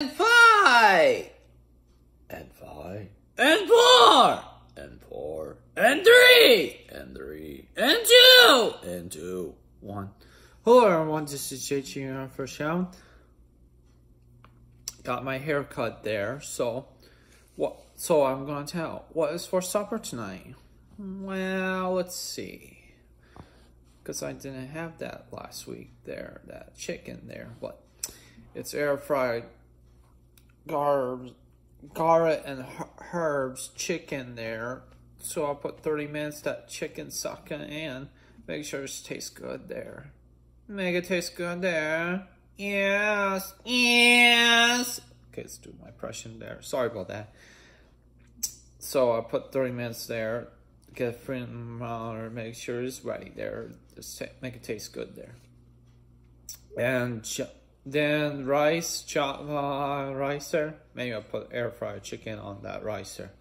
and five, and five, and four, and four, and three, and three, and two, and two. one. Hello everyone, this is JG for show. Got my hair cut there, so what? So I'm gonna tell what is for supper tonight. Well, let's see. Because I didn't have that last week there, that chicken there. But it's air fried garbs, garlic and herbs chicken there. So I'll put 30 minutes that chicken sucking in. Make sure it tastes good there. Make it taste good there. Yes, yes. Okay, let's do my impression there. Sorry about that. So I put 30 minutes there. Get thermometer, make sure it's ready there. Just make it taste good there. And then rice, chop uh, rice there. Maybe I'll put air fried chicken on that rice there.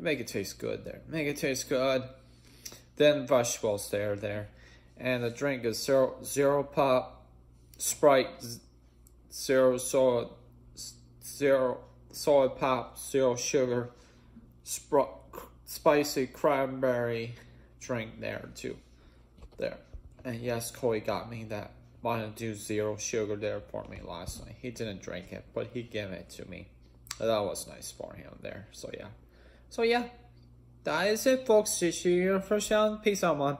Make it taste good there. Make it taste good. Then vegetables there, there. And the drink is zero, zero pop, Sprite, zero soy, zero soy pop, zero sugar, Sprite, spicy cranberry drink there too. There. And yes, Koi got me that do zero sugar there for me last night. He didn't drink it, but he gave it to me. That was nice for him there. So yeah. So yeah. That is it folks. See you for Peace out man.